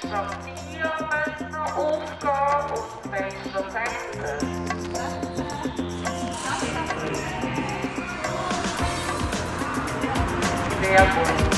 extrahieren, aufgehen und besser denken. Werbung.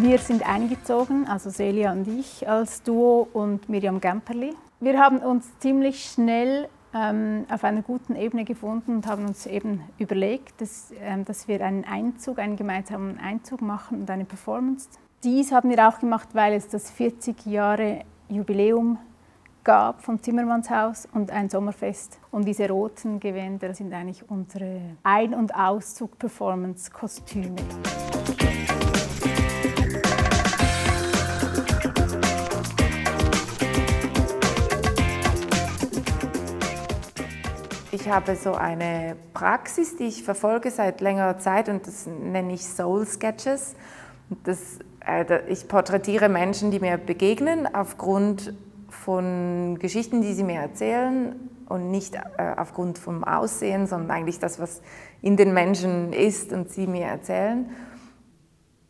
Wir sind eingezogen, also Celia und ich als Duo und Miriam Gemperli. Wir haben uns ziemlich schnell auf einer guten Ebene gefunden und haben uns eben überlegt, dass, ähm, dass wir einen Einzug, einen gemeinsamen Einzug machen und eine Performance. Dies haben wir auch gemacht, weil es das 40 Jahre Jubiläum gab vom Zimmermannshaus und ein Sommerfest. Und diese roten Gewänder sind eigentlich unsere Ein- und Auszug-Performance-Kostüme. Ich habe so eine Praxis, die ich verfolge seit längerer Zeit und das nenne ich Soul Sketches. Das, äh, ich porträtiere Menschen, die mir begegnen aufgrund von Geschichten, die sie mir erzählen und nicht äh, aufgrund vom Aussehen, sondern eigentlich das, was in den Menschen ist und sie mir erzählen.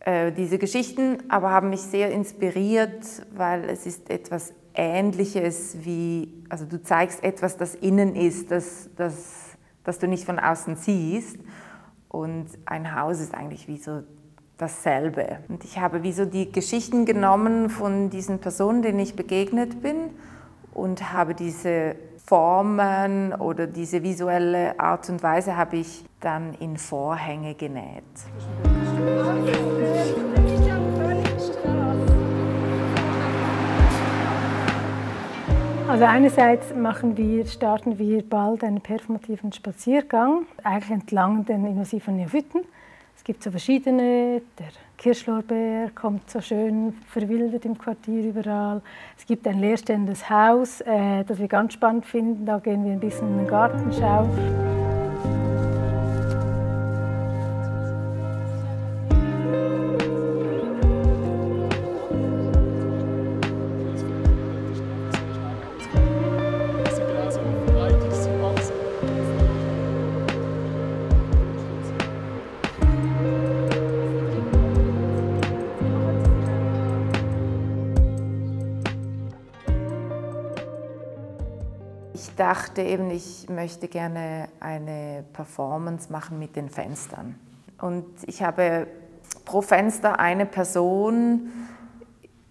Äh, diese Geschichten aber haben mich sehr inspiriert, weil es ist etwas Ähnliches wie, also du zeigst etwas, das innen ist, das, das, das du nicht von außen siehst. Und ein Haus ist eigentlich wie so dasselbe. Und ich habe wie so die Geschichten genommen von diesen Personen, denen ich begegnet bin und habe diese Formen oder diese visuelle Art und Weise habe ich dann in Vorhänge genäht. Also einerseits machen wir, starten wir bald einen performativen Spaziergang, eigentlich entlang den invasiven Neophyten. Es gibt so verschiedene, der Kirschlorbeer kommt so schön verwildert im Quartier überall. Es gibt ein leerstehendes Haus, äh, das wir ganz spannend finden, da gehen wir ein bisschen in den Garten schauen. Ich dachte eben, ich möchte gerne eine Performance machen mit den Fenstern. Und ich habe pro Fenster eine Person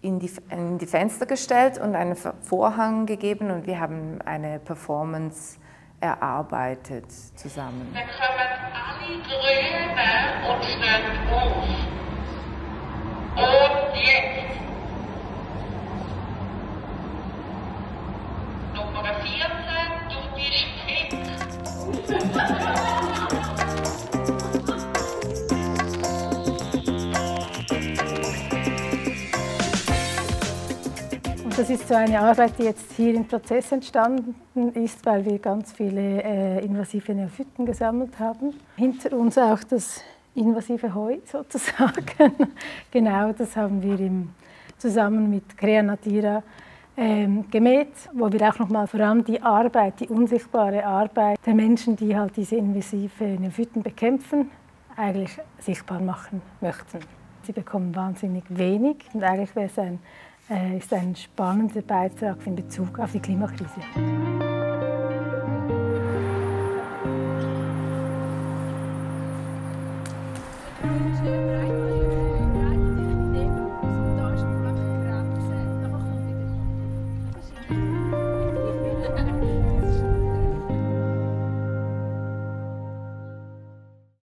in die, in die Fenster gestellt und einen Vorhang gegeben und wir haben eine Performance erarbeitet zusammen. Dann kommen alle Grünen und stehen auf. Das ist so eine Arbeit, die jetzt hier im Prozess entstanden ist, weil wir ganz viele äh, invasive Neophyten gesammelt haben. Hinter uns auch das invasive Heu sozusagen. genau, das haben wir im, zusammen mit Crea Natira ähm, gemäht, wo wir auch nochmal vor allem die Arbeit, die unsichtbare Arbeit der Menschen, die halt diese invasive Neophyten bekämpfen, eigentlich sichtbar machen möchten. Sie bekommen wahnsinnig wenig und eigentlich wäre es ein, ist ein spannender Beitrag in Bezug auf die Klimakrise.